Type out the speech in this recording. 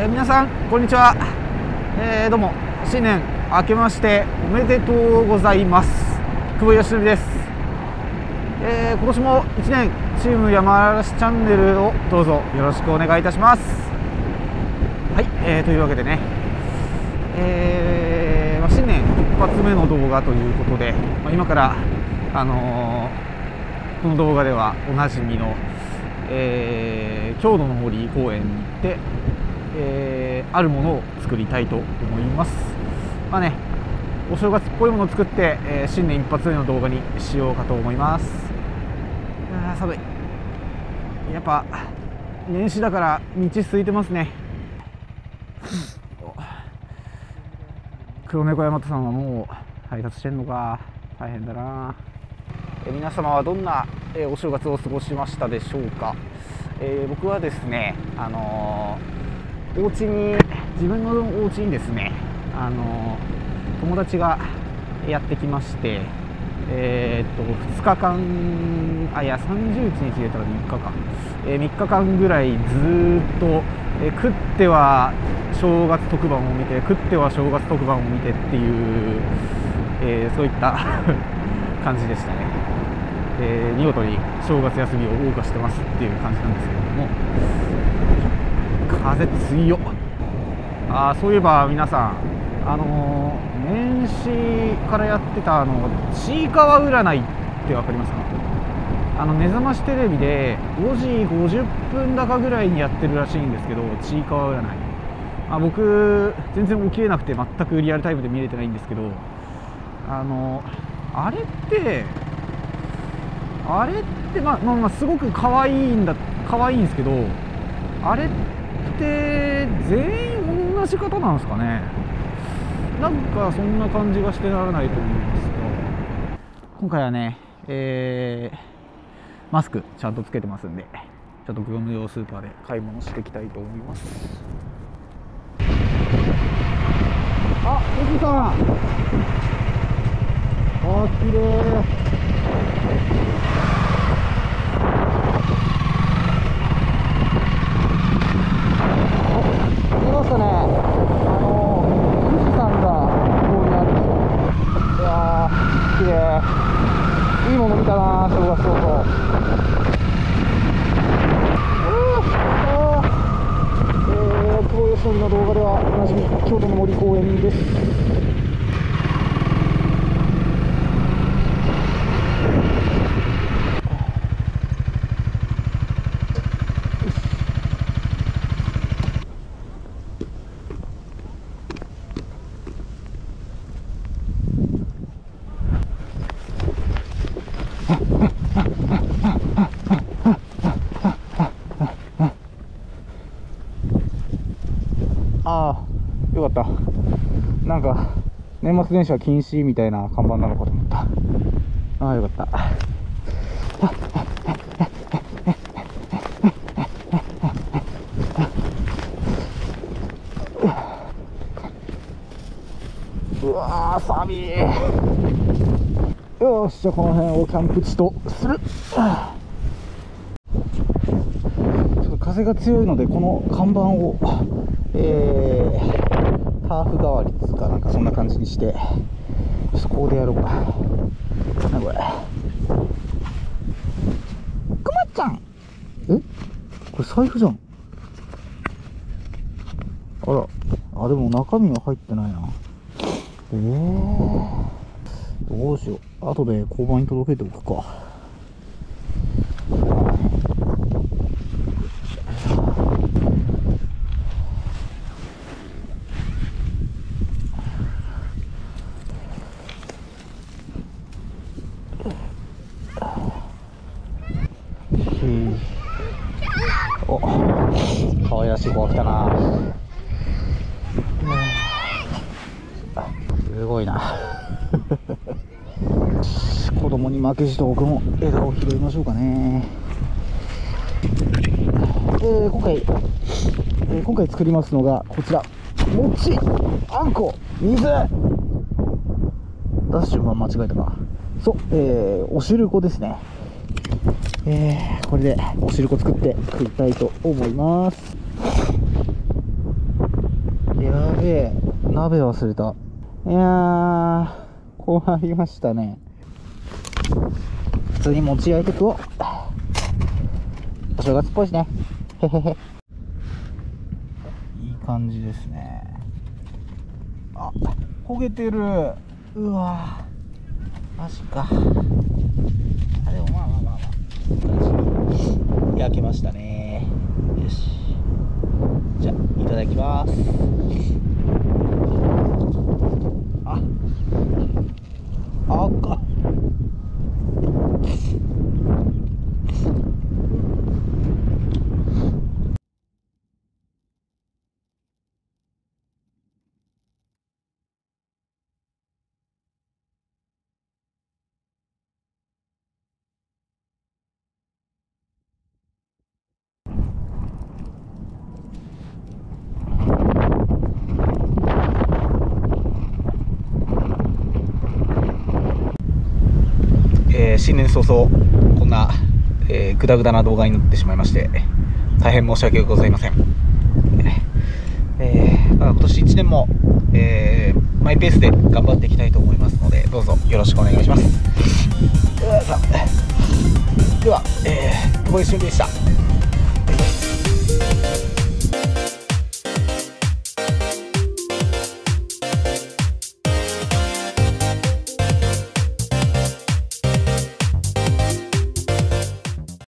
えー、皆さんこんにちは、えー、どうも。新年明けましておめでとうございます。久保義則です、えー、今年も1年チーム山嵐チャンネルをどうぞよろしくお願いいたします。はい、えー、というわけでね、えーまあ、新年一発目の動画ということで、まあ、今からあのー、この動画ではおなじみのえー、郷土の森公園に行って、えー、あるものを作りたいと思います。まあねお正月っぽいものを作って、えー、新年一発目の動画にしようかと思います。あ寒い。やっぱ年始だから道空いてますね。黒猫大和さんはもう配達してんのか。大変だな。皆様はどんな、えお正月を過ごしましたでしょうか、えー、僕はですね、あのー、お家に自分のお家にですね、あの、友達がやってきまして、えー、っと2日間あいや31日入れたら3日間、え3日間ぐらいずっと、え食っては正月特番を見て食っては正月特番を見てっていう、えそういった 感じでしたね。えー、見事に正月休みを謳歌してますっていう感じなんですけれども風強あそういえば皆さんあの、年始からやってたあのちいかわ占いって分かりますか？あの目覚ましテレビで5時50分だかぐらいにやってるらしいんですけどちいかわ占い。あ僕全然起きれなくて全くリアルタイムで見れてないんですけどあのあれってあれってまあまあまあすごく可愛いんだ可愛いんですけどあれって全員同じ方なんですかね。なんかそんな感じがしてならないと思いますと今回はねえー、マスクちゃんとつけてますんでちょっと業務用スーパーで買い物していきたいと思います。あ富士山あ綺麗ましたねあの富士山が向こうにあるんですよいやー綺麗いいもの見たな正月早々えー、久保義則の動画ではおなじみ京都の森公園です。なんか年末年始は禁止みたいな看板なのかと思った。ああよかった。うわー寒い。よしじゃあこの辺をキャンプ地とする。ちょっと風が強いのでこの看板をえーハーフ代わりつかなんかそんな感じにしてちょっとこでやろうか。なこれ。くまちゃん。え？これ財布じゃん。あら。あでも中身は入ってないな。ええー、どうしよう。後で交番に届けておくか。すごいな。子供に負けじと僕も枝を拾いましょうかね。えー、今回、えー、今回作りますのがこちら。餅あんこ水。出す順番間違えたか。そう、えー、おしるこですね。えー、これでおしるこ作って食いたいと思います。べえ鍋忘れた。いやー困りましたね。普通に持ち焼いて食おう。お正月っぽいしね。へへへ。いい感じですね。あ焦げてる。うわマジか。あでもまあまあまあまあ。焼けましたね。よし。じゃあいただきます。あ赤っえー新年早々こんな、えー、グダグダな動画になってしまいまして大変申し訳ございません、えーまあ今年1年も、えーマイペースで頑張っていきたいと思いますのでどうぞよろしくお願いします。では、えー、小林俊でした。